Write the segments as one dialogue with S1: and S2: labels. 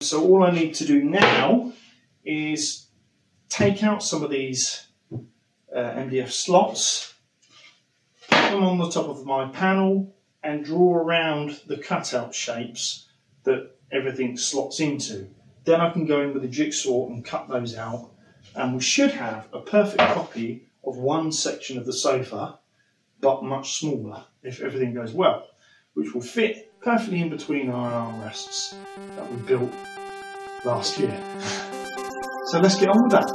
S1: So all I need to do now is take out some of these uh, MDF slots, put them on the top of my panel and draw around the cutout shapes that everything slots into. Then I can go in with a jigsaw and cut those out and we should have a perfect copy of one section of the sofa but much smaller if everything goes well, which will fit perfectly in between our armrests that we built last year. So let's get on with that.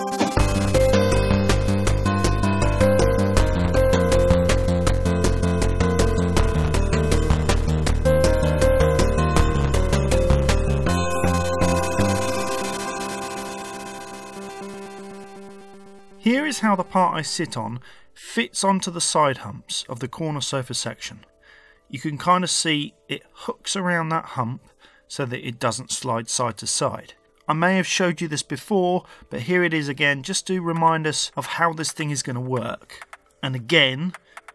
S1: Here is how the part I sit on fits onto the side humps of the corner sofa section you can kind of see it hooks around that hump so that it doesn't slide side to side. I may have showed you this before, but here it is again just to remind us of how this thing is going to work. And again,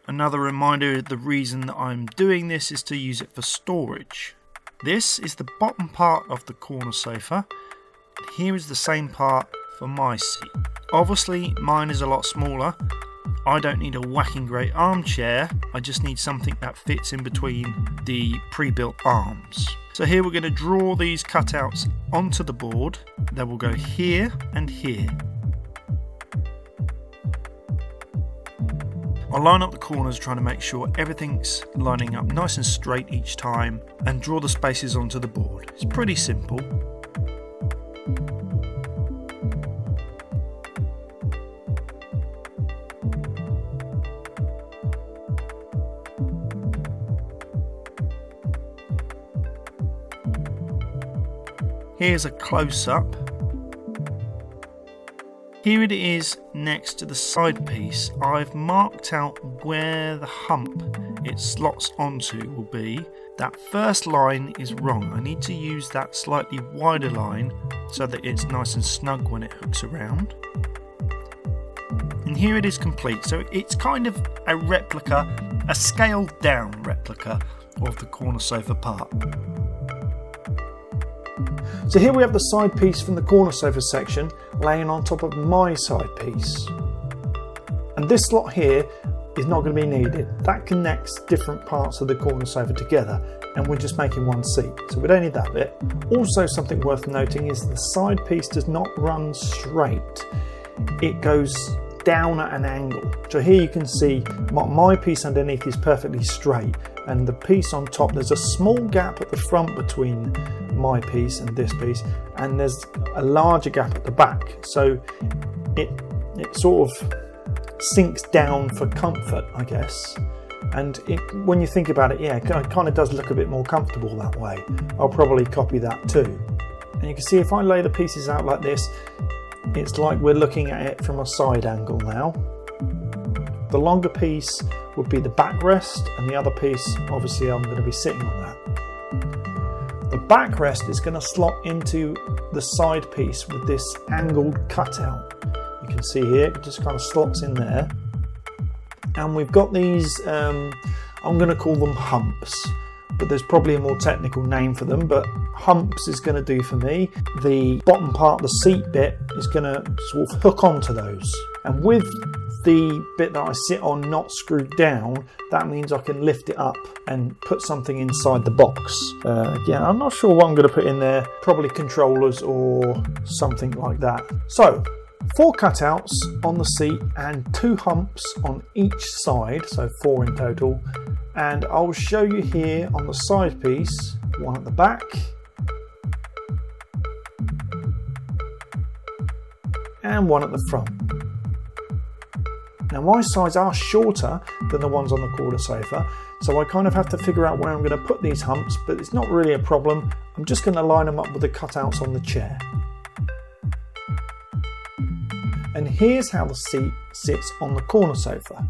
S1: another reminder the reason that I'm doing this is to use it for storage. This is the bottom part of the corner sofa, here is the same part for my seat. Obviously mine is a lot smaller, I don't need a whacking great armchair, I just need something that fits in between the pre-built arms. So here we're going to draw these cutouts onto the board. They will go here and here. I'll line up the corners trying to make sure everything's lining up nice and straight each time and draw the spaces onto the board. It's pretty simple. Here's a close-up. Here it is next to the side piece. I've marked out where the hump it slots onto will be. That first line is wrong. I need to use that slightly wider line so that it's nice and snug when it hooks around. And here it is complete. So it's kind of a replica, a scaled down replica of the corner sofa part. So here we have the side piece from the corner sofa section laying on top of my side piece. And this slot here is not going to be needed. That connects different parts of the corner sofa together and we're just making one seat. So we don't need that bit. Also something worth noting is the side piece does not run straight. It goes down at an angle. So here you can see my piece underneath is perfectly straight and the piece on top, there's a small gap at the front between my piece and this piece and there's a larger gap at the back. So it it sort of sinks down for comfort I guess. And it, when you think about it yeah it kind of does look a bit more comfortable that way. I'll probably copy that too. And you can see if I lay the pieces out like this it's like we're looking at it from a side angle now the longer piece would be the backrest and the other piece obviously I'm going to be sitting on that the backrest is going to slot into the side piece with this angled cutout. You can see here, it just kind of slots in there. And we've got these, um, I'm going to call them humps, but there's probably a more technical name for them, but humps is going to do for me. The bottom part, the seat bit, is going to sort of hook onto those. And with the bit that I sit on not screwed down, that means I can lift it up and put something inside the box. Uh, again, I'm not sure what I'm going to put in there, probably controllers or something like that. So, four cutouts on the seat and two humps on each side, so four in total. And I'll show you here on the side piece, one at the back, and one at the front. Now my sides are shorter than the ones on the corner sofa, so I kind of have to figure out where I'm going to put these humps, but it's not really a problem. I'm just going to line them up with the cutouts on the chair. And here's how the seat sits on the corner sofa.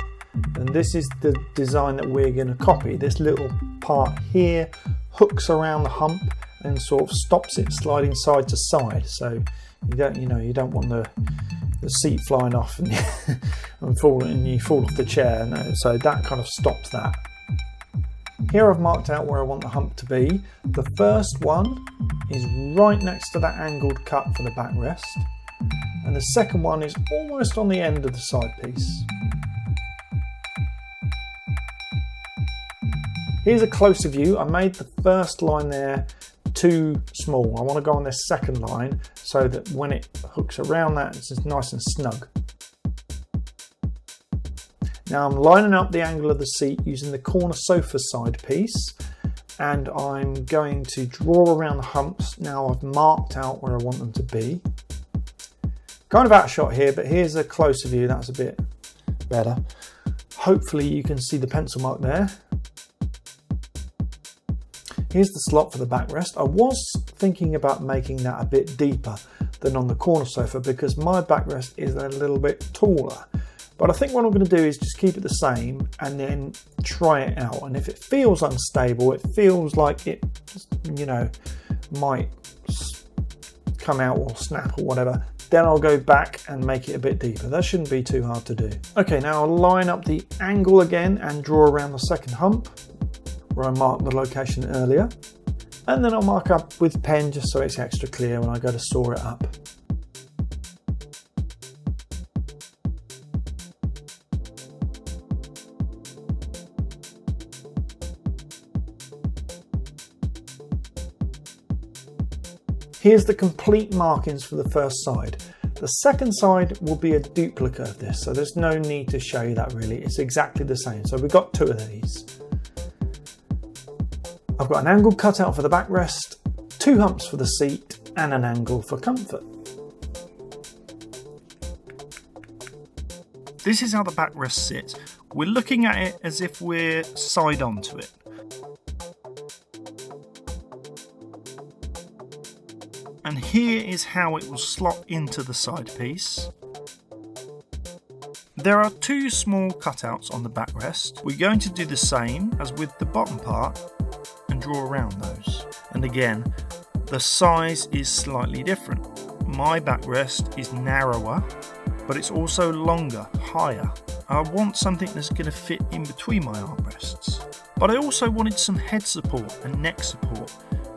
S1: And this is the design that we're going to copy. This little part here hooks around the hump and sort of stops it sliding side to side. So you don't, you know, you don't want the the seat flying off and, and falling and you fall off the chair. No, so that kind of stops that. Here I've marked out where I want the hump to be. The first one is right next to that angled cut for the backrest. And the second one is almost on the end of the side piece. Here's a closer view. I made the first line there too small. I want to go on this second line so that when it hooks around that, it's nice and snug. Now I'm lining up the angle of the seat using the corner sofa side piece and I'm going to draw around the humps. Now I've marked out where I want them to be. Kind of outshot here, but here's a closer view, that's a bit better. Hopefully you can see the pencil mark there. Here's the slot for the backrest. I was thinking about making that a bit deeper than on the corner sofa because my backrest is a little bit taller. But I think what I'm going to do is just keep it the same and then try it out. And if it feels unstable, it feels like it, you know, might come out or snap or whatever, then I'll go back and make it a bit deeper. That shouldn't be too hard to do. Okay, now I'll line up the angle again and draw around the second hump where I marked the location earlier. And then I'll mark up with pen just so it's extra clear when I go to saw it up. Here's the complete markings for the first side. The second side will be a duplicate of this, so there's no need to show you that really. It's exactly the same. So we've got two of these. I've got an angle cut out for the backrest, two humps for the seat, and an angle for comfort. This is how the backrest sits. We're looking at it as if we're side on to it. And here is how it will slot into the side piece. There are two small cutouts on the backrest. We're going to do the same as with the bottom part and draw around those. And again, the size is slightly different. My backrest is narrower, but it's also longer, higher. I want something that's going to fit in between my armrests. But I also wanted some head support and neck support,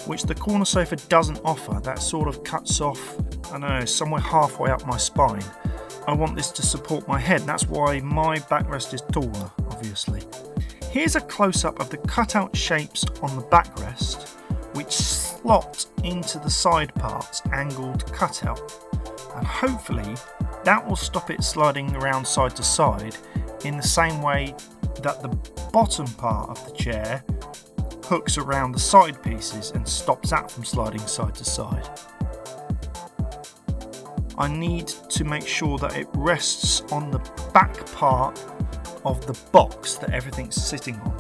S1: which the corner sofa doesn't offer. That sort of cuts off, I don't know, somewhere halfway up my spine. I want this to support my head. That's why my backrest is taller, obviously. Here's a close-up of the cutout shapes on the backrest, which slot into the side parts angled cutout. And hopefully that will stop it sliding around side to side in the same way that the bottom part of the chair hooks around the side pieces and stops that from sliding side to side. I need to make sure that it rests on the back part of the box that everything's sitting on.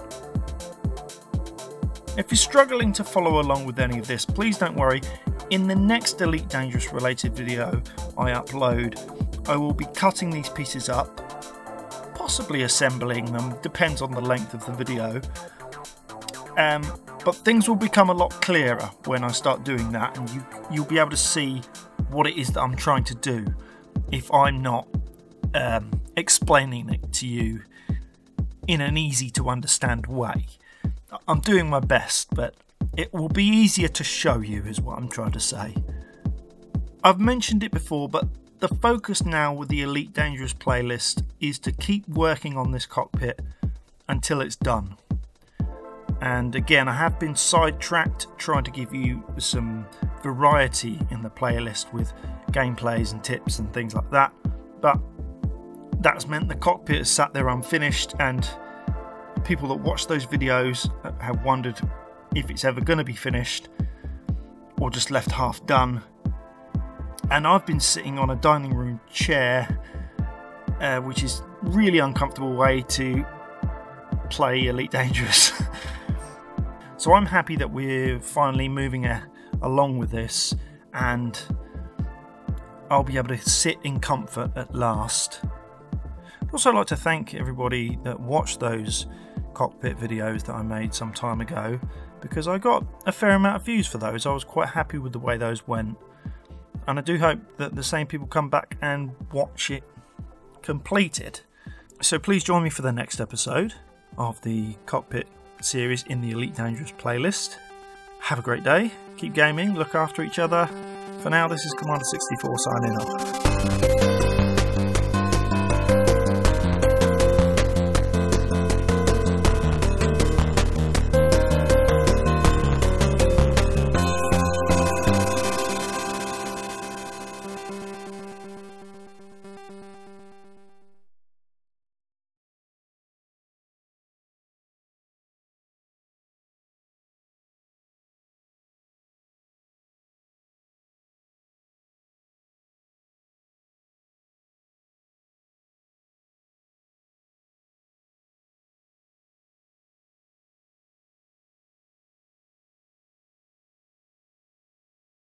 S1: If you're struggling to follow along with any of this, please don't worry. In the next Elite Dangerous related video I upload, I will be cutting these pieces up, possibly assembling them, depends on the length of the video. Um, but things will become a lot clearer when I start doing that, and you, you'll be able to see what it is that I'm trying to do if I'm not um, explaining it to you in an easy to understand way. I'm doing my best, but it will be easier to show you, is what I'm trying to say. I've mentioned it before, but the focus now with the Elite Dangerous playlist is to keep working on this cockpit until it's done. And again, I have been sidetracked trying to give you some variety in the playlist with gameplays and tips and things like that. But that's meant the cockpit has sat there unfinished, and people that watch those videos have wondered if it's ever going to be finished or just left half done. And I've been sitting on a dining room chair, uh, which is really uncomfortable way to play Elite Dangerous. so I'm happy that we're finally moving a, along with this, and I'll be able to sit in comfort at last. I'd also like to thank everybody that watched those cockpit videos that I made some time ago because I got a fair amount of views for those. I was quite happy with the way those went. And I do hope that the same people come back and watch it completed. So please join me for the next episode of the Cockpit series in the Elite Dangerous playlist. Have a great day, keep gaming, look after each other. For now, this is Commander 64 signing off.